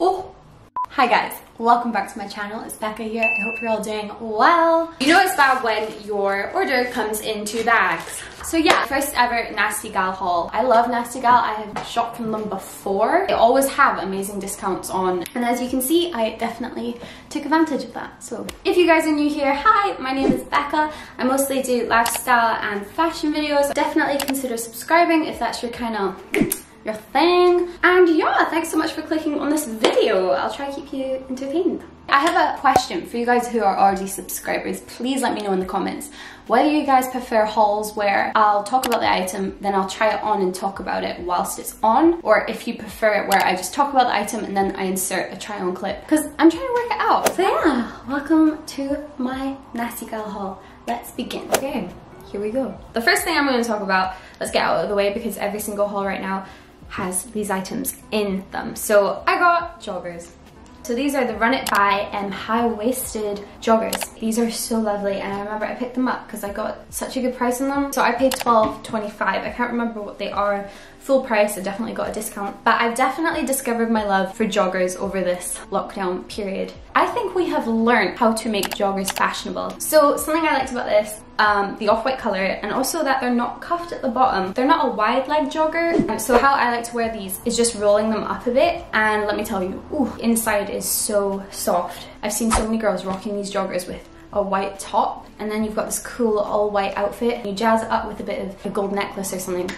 Oh, hi guys. Welcome back to my channel. It's Becca here. I hope you're all doing well. You know it's bad when your order comes in two bags. So yeah, first ever Nasty Gal haul. I love Nasty Gal. I have shopped from them before. They always have amazing discounts on. And as you can see, I definitely took advantage of that. So if you guys are new here, hi, my name is Becca. I mostly do lifestyle and fashion videos. Definitely consider subscribing if that's your kind of your thing. And yeah, thanks so much for clicking on this video. I'll try to keep you entertained. I have a question for you guys who are already subscribers. Please let me know in the comments whether you guys prefer hauls where I'll talk about the item, then I'll try it on and talk about it whilst it's on, or if you prefer it where I just talk about the item and then I insert a try on clip, because I'm trying to work it out. So yeah, welcome to my Nasty Gal haul. Let's begin. Okay, here we go. The first thing I'm going to talk about, let's get out of the way because every single haul right now has these items in them. So I got joggers. So these are the Run It By and high-waisted joggers. These are so lovely and I remember I picked them up because I got such a good price on them. So I paid $12.25. I can't remember what they are full price. I definitely got a discount. But I've definitely discovered my love for joggers over this lockdown period. I think we have learned how to make joggers fashionable. So something I liked about this um, the off-white color and also that they're not cuffed at the bottom. They're not a wide leg jogger. So how I like to wear these is just rolling them up a bit and let me tell you, ooh, inside is so soft. I've seen so many girls rocking these joggers with a white top and then you've got this cool all white outfit. You jazz it up with a bit of a gold necklace or something.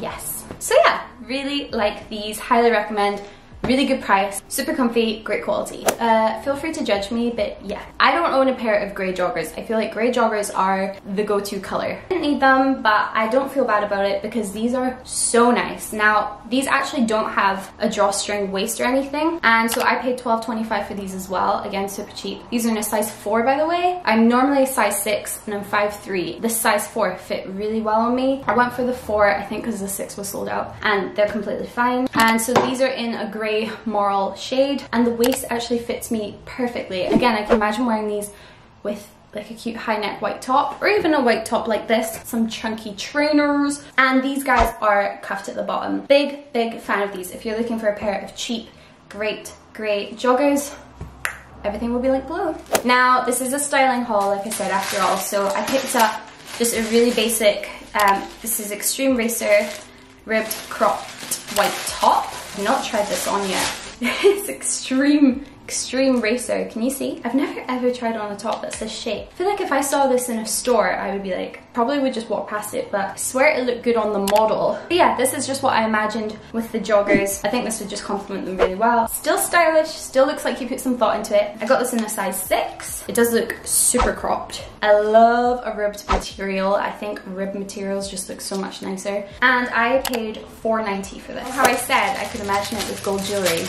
Yes. So yeah, really like these, highly recommend. Really good price, super comfy, great quality. Uh, feel free to judge me, but yeah. I don't own a pair of grey joggers. I feel like grey joggers are the go-to color. I didn't need them, but I don't feel bad about it because these are so nice. Now, these actually don't have a drawstring waist or anything, and so I paid $12.25 for these as well. Again, super cheap. These are in a size 4, by the way. I'm normally a size 6 and I'm 5'3". This size 4 fit really well on me. I went for the 4, I think because the 6 was sold out, and they're completely fine. And so these are in a grey grey marl shade and the waist actually fits me perfectly. Again, I can imagine wearing these with like a cute high neck white top or even a white top like this, some chunky trainers. And these guys are cuffed at the bottom. Big, big fan of these. If you're looking for a pair of cheap, great, grey joggers, everything will be linked below. Now, this is a styling haul, like I said, after all. So I picked up just a really basic, um, this is Extreme Racer ribbed cropped white top. Not tried this on yet. it's extreme Extreme Racer. Can you see? I've never ever tried on a top that's this shape. I feel like if I saw this in a store, I would be like, probably would just walk past it, but I swear it looked good on the model. But yeah, this is just what I imagined with the joggers. I think this would just complement them really well. Still stylish, still looks like you put some thought into it. I got this in a size six. It does look super cropped. I love a ribbed material. I think ribbed materials just look so much nicer. And I paid $4.90 for this. How I said I could imagine it with gold jewelry.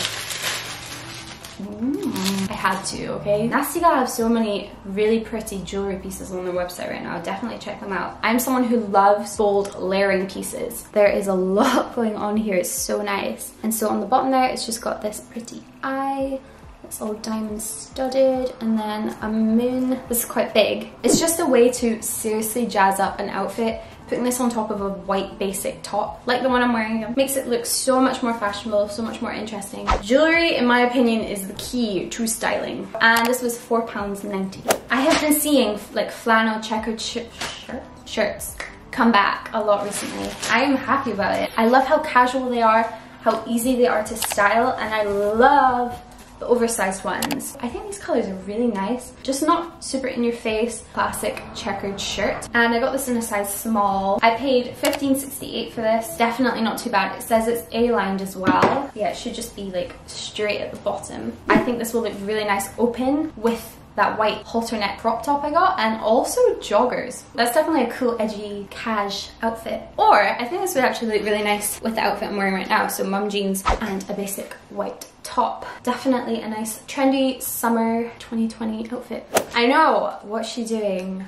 Had to, okay? Nasty Gal have so many really pretty jewelry pieces on their website right now. Definitely check them out. I'm someone who loves bold layering pieces. There is a lot going on here. It's so nice. And so on the bottom there, it's just got this pretty eye. It's all diamond studded and then a moon. This is quite big. It's just a way to seriously jazz up an outfit Putting this on top of a white basic top, like the one I'm wearing, makes it look so much more fashionable, so much more interesting. Jewellery, in my opinion, is the key to styling. And this was £4.90. I have been seeing like flannel checkered sh shirt? shirts come back a lot recently. I am happy about it. I love how casual they are, how easy they are to style, and I love the oversized ones. I think these colors are really nice. Just not super in your face, classic checkered shirt. And I got this in a size small. I paid $15.68 for this. Definitely not too bad. It says it's A-lined as well. Yeah, it should just be like straight at the bottom. I think this will look really nice open with that white halter neck crop top I got and also joggers. That's definitely a cool edgy cash outfit. Or I think this would actually look really nice with the outfit I'm wearing right now. So mum jeans and a basic white top. Definitely a nice trendy summer 2020 outfit. I know, what's she doing?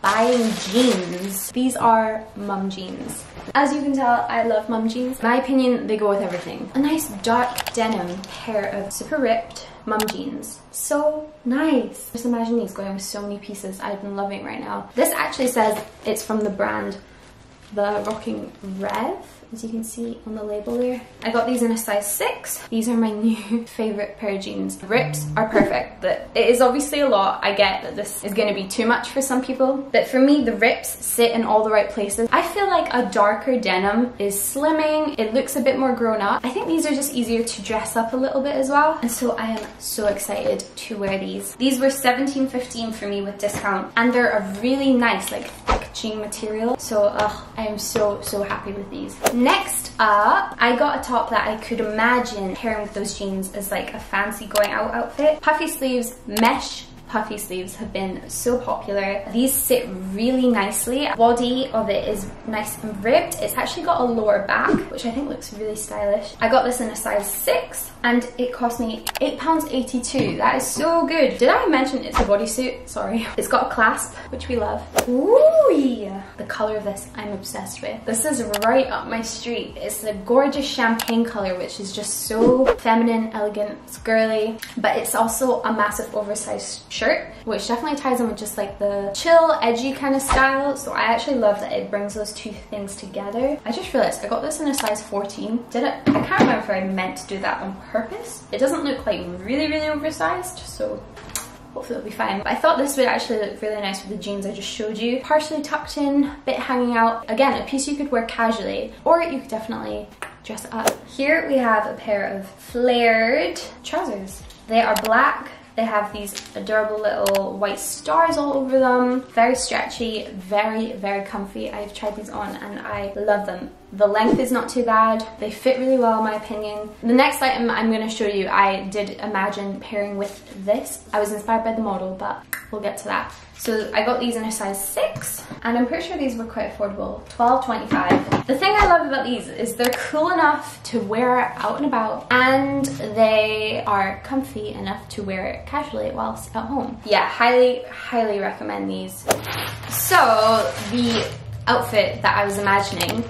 Buying jeans. These are mum jeans. As you can tell, I love mum jeans. My opinion, they go with everything. A nice dark denim pair of super ripped mum jeans. So nice. Just imagine these going with so many pieces I've been loving right now. This actually says it's from the brand The Rocking Rev as you can see on the label there. I got these in a size 6. These are my new favourite pair of jeans. Rips are perfect, but it is obviously a lot. I get that this is going to be too much for some people, but for me the rips sit in all the right places. I feel like a darker denim is slimming, it looks a bit more grown up. I think these are just easier to dress up a little bit as well, and so I am so excited to wear these. These were 17.15 for me with discount, and they're a really nice like thick material, so ugh, I am so, so happy with these. Next up, I got a top that I could imagine pairing with those jeans as like a fancy going out outfit. Puffy sleeves, mesh puffy sleeves have been so popular. These sit really nicely. Body of it is nice and ribbed. It's actually got a lower back, which I think looks really stylish. I got this in a size 6 and it cost me £8.82. That is so good. Did I mention it's a bodysuit? Sorry. It's got a clasp, which we love. Ooh, yeah. The color of this, I'm obsessed with. This is right up my street. It's a gorgeous champagne color, which is just so feminine, elegant, it's girly, but it's also a massive oversized shirt, which definitely ties in with just like the chill, edgy kind of style. So I actually love that it brings those two things together. I just realized I got this in a size 14. Did it? I can't remember if I meant to do that on purpose. It doesn't look like really, really oversized, so hopefully it'll be fine. But I thought this would actually look really nice with the jeans I just showed you. Partially tucked in, bit hanging out. Again, a piece you could wear casually, or you could definitely dress up. Here we have a pair of flared trousers. They are black they have these adorable little white stars all over them. Very stretchy, very, very comfy. I've tried these on and I love them. The length is not too bad. They fit really well in my opinion. The next item I'm going to show you, I did imagine pairing with this. I was inspired by the model, but we'll get to that. So I got these in a size 6 and I'm pretty sure these were quite affordable, 12.25. The thing I love about these is they're cool enough to wear out and about and they are comfy enough to wear casually whilst at home. Yeah, highly, highly recommend these. So the outfit that I was imagining,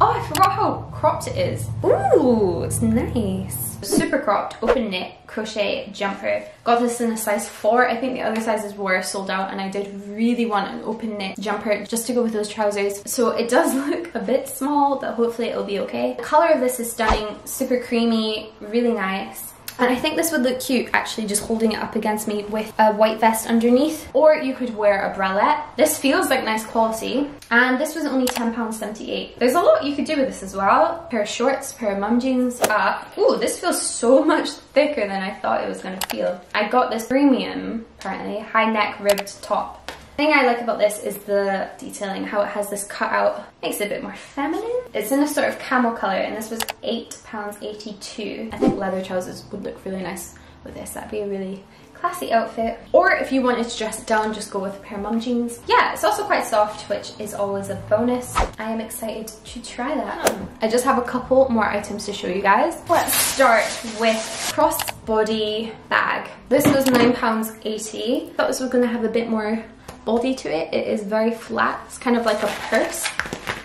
oh I forgot how cropped it is. Ooh, it's nice super cropped, open knit, crochet jumper. Got this in a size 4. I think the other sizes were sold out and I did really want an open knit jumper just to go with those trousers. So it does look a bit small, but hopefully it'll be okay. The color of this is stunning, super creamy, really nice. And I think this would look cute actually just holding it up against me with a white vest underneath. Or you could wear a bralette. This feels like nice quality. And this was only £10.78. There's a lot you could do with this as well. Pair of shorts, pair of mum jeans. Uh, ooh, this feels so much thicker than I thought it was gonna feel. I got this premium, apparently, high neck ribbed top thing I like about this is the detailing, how it has this cutout. Makes it a bit more feminine. It's in a sort of camel colour and this was £8.82. I think leather trousers would look really nice with this. That'd be a really classy outfit. Or if you wanted to dress it down, just go with a pair of mum jeans. Yeah, it's also quite soft, which is always a bonus. I am excited to try that. I just have a couple more items to show you guys. Let's start with crossbody bag. This was £9.80. Thought this was gonna have a bit more body to it. It is very flat. It's kind of like a purse.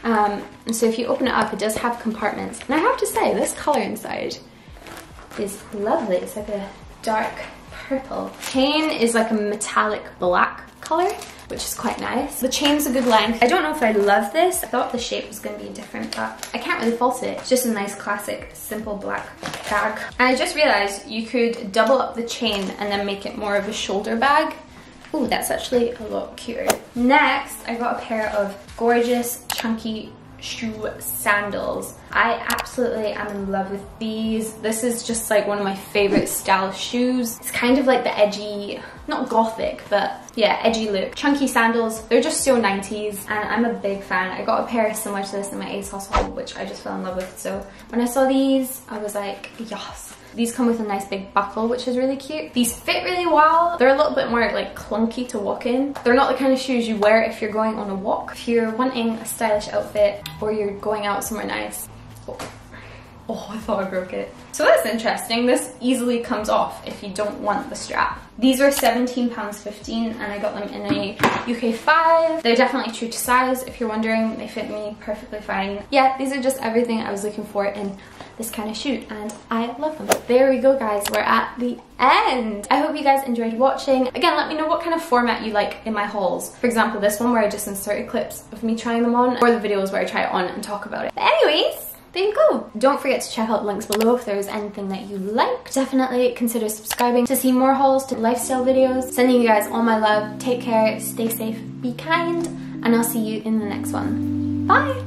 Um, so if you open it up, it does have compartments. And I have to say, this color inside is lovely. It's like a dark purple. Chain is like a metallic black color, which is quite nice. The chain's a good length. I don't know if I love this. I thought the shape was gonna be different, but I can't really fault it. It's just a nice classic, simple black bag. And I just realized you could double up the chain and then make it more of a shoulder bag. Ooh, that's actually a lot cuter. Next, I got a pair of gorgeous, chunky shoe sandals. I absolutely am in love with these. This is just like one of my favorite style shoes. It's kind of like the edgy, not gothic, but yeah, edgy look. Chunky sandals, they're just so 90s and I'm a big fan. I got a pair similar to this in my ASOS haul, which I just fell in love with. So when I saw these, I was like, yes, these come with a nice big buckle, which is really cute. These fit really well. They're a little bit more like clunky to walk in. They're not the kind of shoes you wear if you're going on a walk. If you're wanting a stylish outfit or you're going out somewhere nice. Oh. I thought I broke it. So that's interesting. This easily comes off if you don't want the strap. These were £17.15 and I got them in a UK 5. They're definitely true to size. If you're wondering, they fit me perfectly fine. Yeah, these are just everything I was looking for in this kind of shoot and I love them. There we go guys, we're at the end. I hope you guys enjoyed watching. Again, let me know what kind of format you like in my hauls. For example, this one where I just inserted clips of me trying them on or the videos where I try it on and talk about it. But anyways, there you go. Don't forget to check out links below if there's anything that you like. Definitely consider subscribing to see more hauls to lifestyle videos. Sending you guys all my love. Take care, stay safe, be kind, and I'll see you in the next one. Bye!